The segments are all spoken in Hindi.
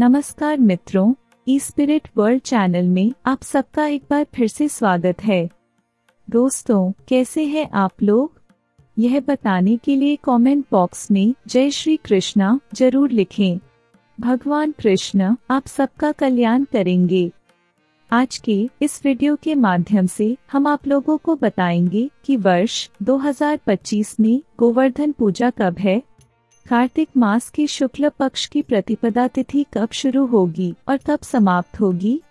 नमस्कार मित्रों ई स्पिरिट वर्ल्ड चैनल में आप सबका एक बार फिर से स्वागत है। दोस्तों, कैसे हैं आप लोग? यह बताने के लिए कमेंट बॉक्स में जय श्री कृष्णा ज़रूर लिखें। भगवान कृष्ण, आप सबका कल्याण करेंगे। आज के इस वीडियो के माध्यम से हम आप लोगों को बताएँगे कि वर्ष 2025 में गोवर्धन पूजा कब है कार्तिक मास की शुक्ल पक्ष की प्रतिपदा तिथि कब शुरू होगी और कब समाप्त होगी?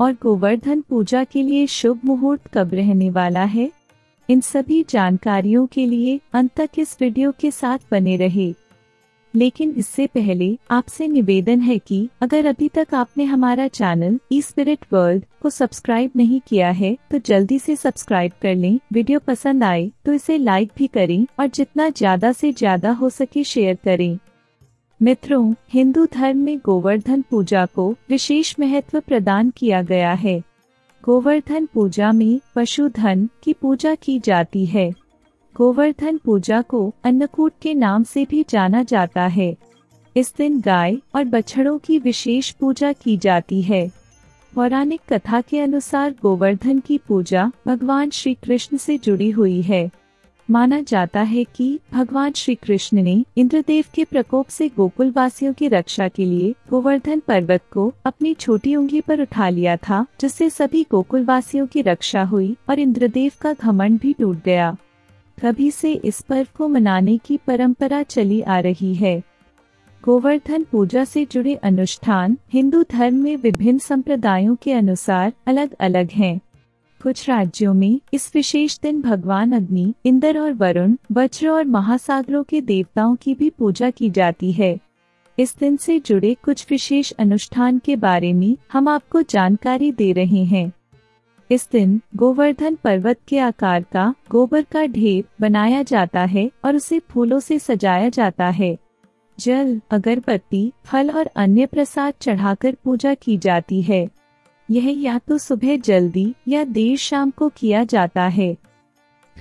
और गोवर्धन पूजा के लिए शुभ मुहूर्त कब रहने वाला है? इन सभी जानकारियों के लिए अंत तक इस वीडियो के साथ बने रहे। लेकिन इससे पहले आपसे निवेदन है कि अगर अभी तक आपने हमारा चैनल ई स्पिरिट वर्ल्ड को सब्सक्राइब नहीं किया है तो जल्दी से सब्सक्राइब कर लें। वीडियो पसंद आए तो इसे लाइक भी करें और जितना ज़्यादा से ज़्यादा हो सके शेयर करें। मित्रों, हिंदू धर्म में गोवर्धन पूजा को विशेष महत्व प्रदान किया गया है। गोवर्धन पूजा में पशुधन की पूजा की जाती है। गोवर्धन पूजा को अन्नकूट के नाम से भी जाना जाता है। इस दिन गाय और बछड़ों की विशेष पूजा की जाती है। पौराणिक कथा के अनुसार गोवर्धन की पूजा भगवान श्री कृष्ण से जुड़ी हुई है। माना जाता है कि भगवान श्री कृष्ण ने इंद्रदेव के प्रकोप से गोकुल वासियों की रक्षा के लिए गोवर्धन पर्वत को अपनी छोटी उंगली पर उठा लिया था, जिससे सभी गोकुल वासियों की रक्षा हुई और इंद्रदेव का घमंड भी टूट गया। तभी से इस पर्व को मनाने की परंपरा चली आ रही है। गोवर्धन पूजा से जुड़े अनुष्ठान हिंदू धर्म में विभिन्न संप्रदायों के अनुसार अलग अलग हैं। कुछ राज्यों में इस विशेष दिन भगवान अग्नि, इंद्र और वरुण, वज्र और महासागरों के देवताओं की भी पूजा की जाती है। इस दिन से जुड़े कुछ विशेष अनुष्ठान के बारे में हम आपको जानकारी दे रहे हैं। इस दिन गोवर्धन पर्वत के आकार का गोबर का ढेर बनाया जाता है और उसे फूलों से सजाया जाता है। जल, अगरबत्ती, फल और अन्य प्रसाद चढ़ाकर पूजा की जाती है। यह या तो सुबह जल्दी या देर शाम को किया जाता है।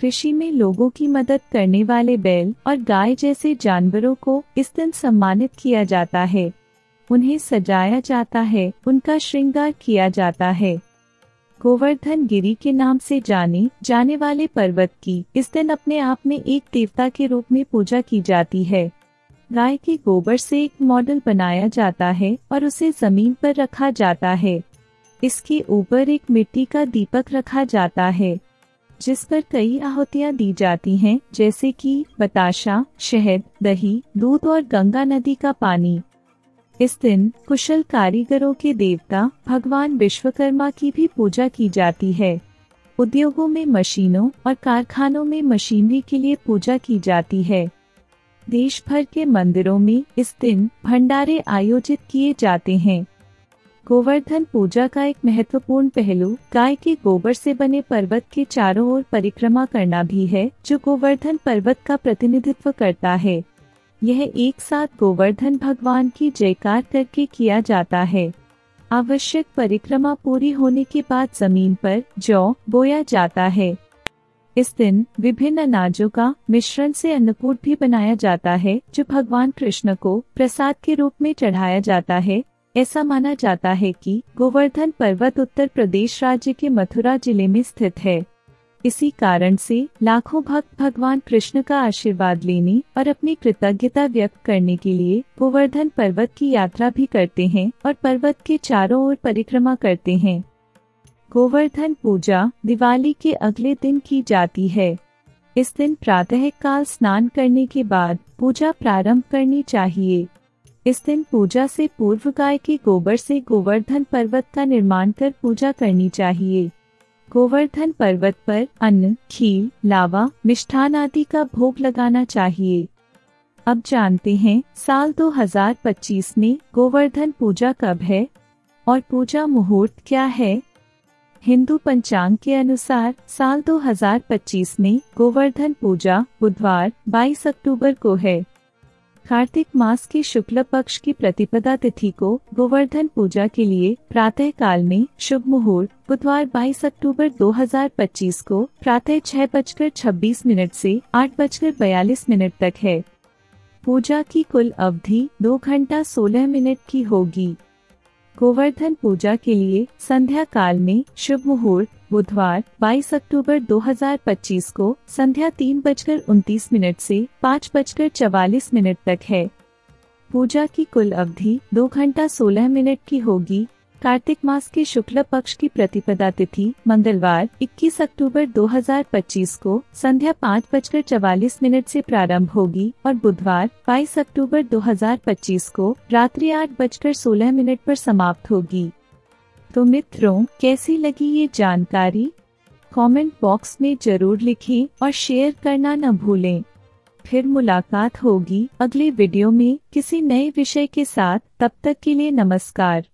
कृषि में लोगों की मदद करने वाले बैल और गाय जैसे जानवरों को इस दिन सम्मानित किया जाता है। उन्हें सजाया जाता है, उनका श्रृंगार किया जाता है। गोवर्धन गिरी के नाम से जाने जाने वाले पर्वत की इस दिन अपने आप में एक देवता के रूप में पूजा की जाती है। गाय के गोबर से एक मॉडल बनाया जाता है और उसे ज़मीन पर रखा जाता है। इसके ऊपर एक मिट्टी का दीपक रखा जाता है जिस पर कई आहुतियाँ दी जाती हैं, जैसे कि बताशा शहद दही दूध और गंगा नदी का पानी। इस दिन कुशल कारीगरों के देवता भगवान विश्वकर्मा की भी पूजा की जाती है। उद्योगों में मशीनों और कारखानों में मशीनरी के लिए पूजा की जाती है। देश भर के मंदिरों में इस दिन भंडारे आयोजित किए जाते हैं। गोवर्धन पूजा का एक महत्वपूर्ण पहलू गाय के गोबर से बने पर्वत के चारों ओर परिक्रमा करना भी है, जो गोवर्धन पर्वत का प्रतिनिधित्व करता है। यह एक साथ गोवर्धन भगवान की जयकार करके किया जाता है। आवश्यक परिक्रमा पूरी होने के बाद ज़मीन पर जौ बोया जाता है। इस दिन विभिन्न अनाजों का मिश्रण से अन्नकूट भी बनाया जाता है, जो भगवान कृष्ण को प्रसाद के रूप में चढ़ाया जाता है। ऐसा माना जाता है कि गोवर्धन पर्वत उत्तर प्रदेश राज्य के मथुरा ज़िले में स्थित है। इसी कारण से लाखों भक्त भगवान कृष्ण का आशीर्वाद लेने और अपनी कृतज्ञता व्यक्त करने के लिए गोवर्धन पर्वत की यात्रा भी करते हैं और पर्वत के चारों ओर परिक्रमा करते हैं। गोवर्धन पूजा दिवाली के अगले दिन की जाती है। इस दिन प्रातः काल स्नान करने के बाद पूजा प्रारंभ करनी चाहिए। इस दिन पूजा से पूर्व गाय के गोबर से गोवर्धन पर्वत का निर्माण कर पूजा करनी चाहिए। गोवर्धन पर्वत पर अन्न, खीर, लावा, मिष्ठान आदि का भोग लगाना चाहिए। अब जानते हैं, साल 2025 में गोवर्धन पूजा कब है? और पूजा मुहूर्त क्या है? हिंदू पंचांग के अनुसार, साल 2025 में गोवर्धन पूजा बुधवार 22 अक्टूबर को है। कार्तिक मास के शुक्ल पक्ष की प्रतिपदा तिथि को गोवर्धन पूजा के लिए प्रातः काल में शुभ मुहूर्त बुधवार 22 अक्टूबर 2025 को प्रातः छह बजकर छब्बीस मिनट से आठ बजकर बयालीस मिनट तक है। पूजा की कुल अवधि दो घंटा सोलह मिनट की होगी। गोवर्धन पूजा के लिए संध्या काल में शुभ मुहूर्त, बुधवार 22 अक्टूबर 2025 को संध्या तीन बजकर उनतीस मिनट से पाँच बजकर चवालीस मिनट तक है। पूजा की कुल अवधि दो घंटा सोलह मिनट की होगी। कार्तिक मास के शुक्ल पक्ष की प्रतिपदा तिथि, मंगलवार 21 अक्टूबर 2025 को संध्या पाँच बजकर चवालीस मिनट से प्रारंभ होगी और बुधवार 22 अक्टूबर 2025 को रात्रि आठ बजकर सोलह मिनट पर समाप्त होगी। तो मित्रों, कैसी लगी ये जानकारी? कमेंट बॉक्स में ज़रूर लिखें और शेयर करना न भूलें। फिर मुलाकात होगी अगले वीडियो में किसी नए विषय के साथ, तब तक के लिए नमस्कार।